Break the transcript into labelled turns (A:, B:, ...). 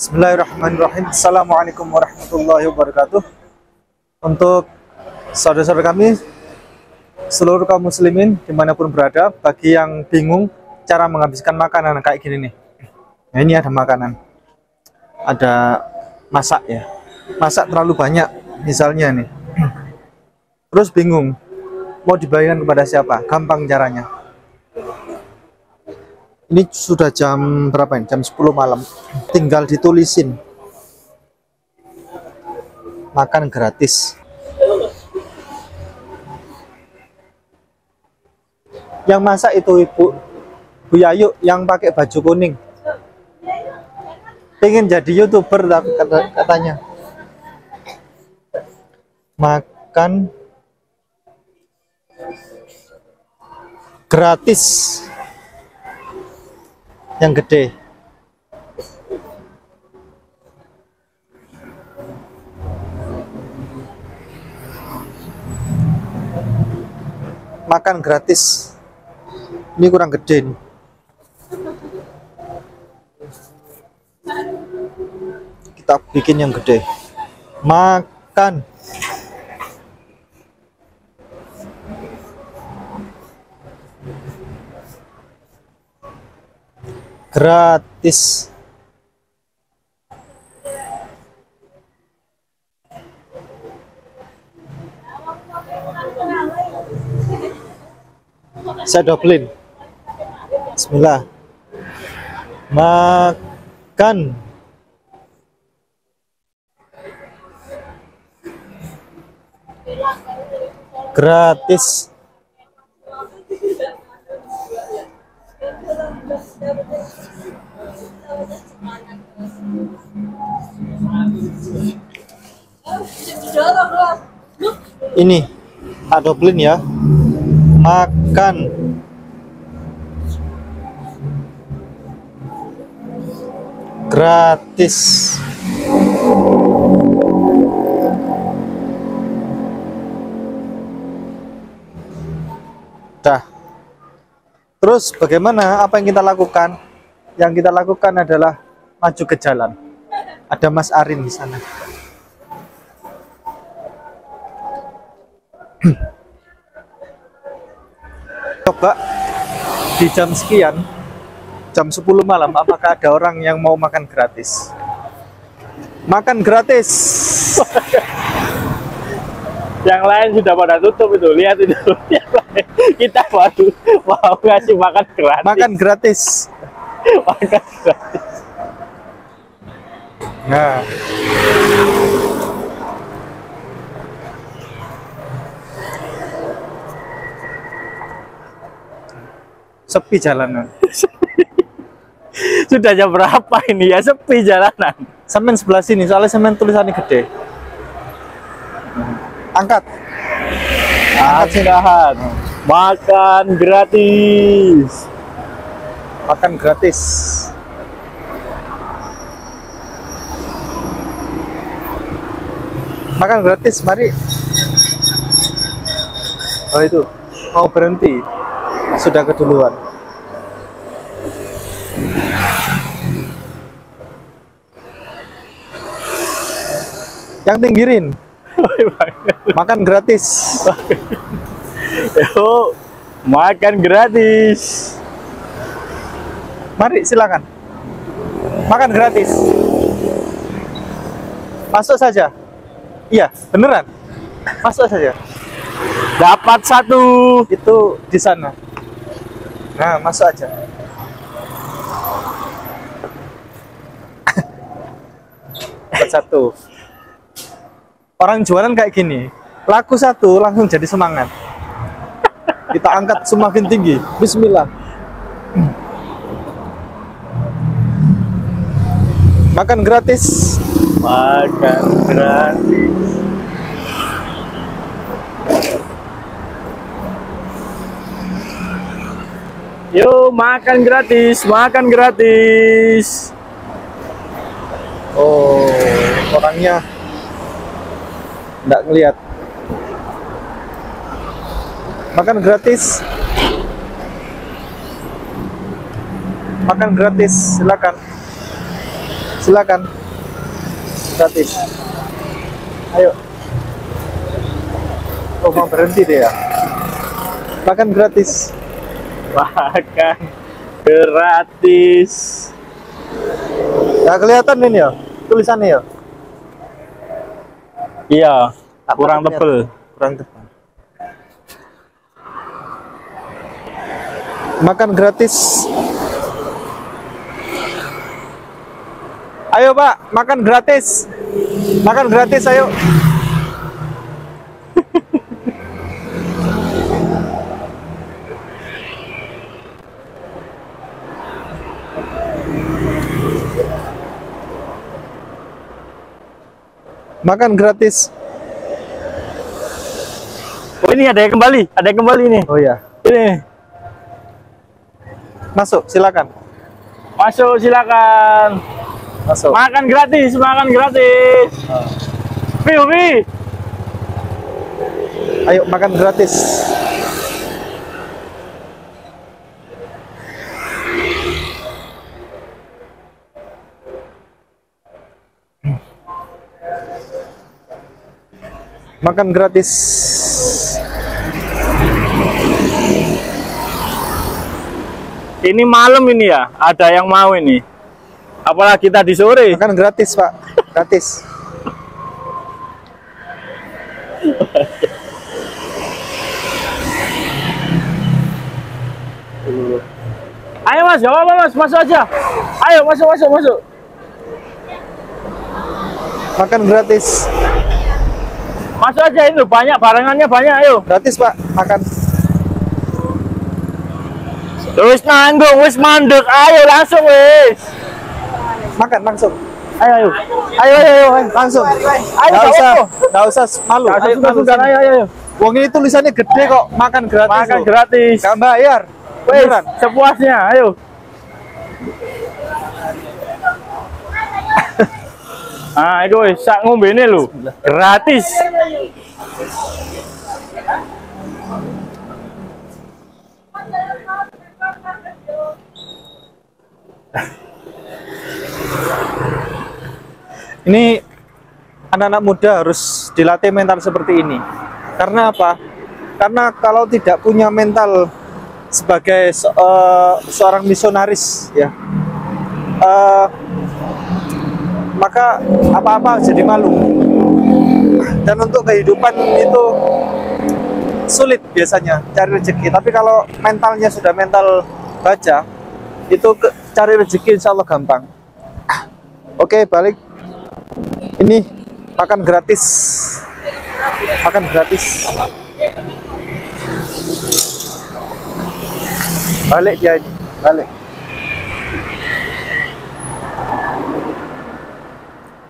A: Bismillahirrahmanirrahim. Assalamualaikum warahmatullahi wabarakatuh. Untuk saudara-saudara kami Seluruh kaum muslimin di mana pun berada Bagi yang bingung cara menghabiskan makanan kayak gini nih. Nah ini ada makanan. Ada masak ya. Masak terlalu banyak misalnya nih. Terus bingung Mau dibagikan kepada siapa? Gampang caranya ini sudah jam berapa ini? Jam 10 malam. Tinggal ditulisin. Makan gratis. Yang masak itu Ibu Bu Yayu yang pakai baju kuning. Pengen jadi YouTuber tapi katanya. Makan gratis yang gede. Makan gratis. Ini kurang gede nih kita bikin yang gede. Makan gratis. Saya doblin Bismillah. Makan. Gratis ini adoblin ya makan gratis. Dah terus bagaimana? Apa yang kita lakukan? Yang kita lakukan adalah maju ke jalan. Ada Mas Arin di sana. Coba di jam sekian jam 10 malam apakah ada orang yang mau makan gratis? Makan gratis
B: yang lain sudah pada tutup itu. Lihat itu. Kita baru mau ngasih makan gratis.
A: Makan gratis.
B: Makan gratis.
A: Nah. Sepi jalanan.
B: Sudah jam berapa ini ya? Sepi jalanan.
A: Semen sebelah sini soalnya semen tulisannya gede angkat.
B: Angkat makan gratis.
A: Makan gratis. Makan gratis mari. Oh itu. Mau berhenti? Sudah keduluan. Yang tinggirin makan gratis.
B: Yo, makan gratis.
A: Mari silakan. Makan gratis. Masuk saja. Iya beneran. Masuk saja.
B: Dapat satu.
A: Itu di sana. Nah masuk aja. Dapat satu orang jualan kayak gini laku satu langsung jadi semangat. Kita angkat semakin tinggi. Bismillah. Makan gratis.
B: Makan gratis. Yo makan gratis, makan gratis.
A: Oh, orangnya nggak ngelihat. Makan gratis. Makan gratis, silakan. silakan. Gratis. Ayo. Oh mau berhenti deh ya makan gratis.
B: Makan gratis.
A: Nggak kelihatan ini ya tulisannya ya
B: iya
A: Apa
B: kurang tebel.
A: Kurang tepat makan gratis. Ayo pak makan gratis. Makan gratis ayo makan gratis.
B: Oh ini ada yang kembali ada yang kembali nih.
A: Oh ya
B: ini.
A: Masuk silakan.
B: Masuk silakan.
A: Masuk.
B: Makan gratis makan gratis. Pi.
A: ayo makan gratis makan gratis.
B: Ini malam ini ya ada yang mau ini. Apalagi tadi sore.
A: Makan gratis pak. Gratis.
B: Ayo mas. Apa-apa mas. Masuk aja. Ayo masuk masuk masuk.
A: Makan gratis
B: masuk aja itu banyak barengannya banyak ayo.
A: Gratis pak makan.
B: Wis nanggung wis mandek ayo langsung wis.
A: Makan langsung.
B: Ayo ayo. Ayo ayo ayo ayo.
A: Langsung.
B: Ayo gak
A: usah nggak usah malu.
B: Gak
A: Ayo,
B: sungkan-sungkan,
A: langsung.
B: ayo ayo ayo.
A: Wong ini tulisannya gede kok makan gratis
B: makan
A: loh.
B: gratis.
A: Nggak bayar.
B: Wis
A: beneran.
B: sepuasnya ayo Ah, itu sak ngombene lho. Gratis.
A: ini anak-anak muda harus dilatih mental seperti ini karena apa karena kalau tidak punya mental sebagai se- eh, seorang misionaris ya eh, maka apa-apa jadi malu. Dan untuk kehidupan itu sulit biasanya cari rezeki. Tapi kalau mentalnya sudah mental baja itu ke- cari rezeki insya Allah gampang. Oke balik. Ini makan gratis. Makan gratis. Balik ini. Balik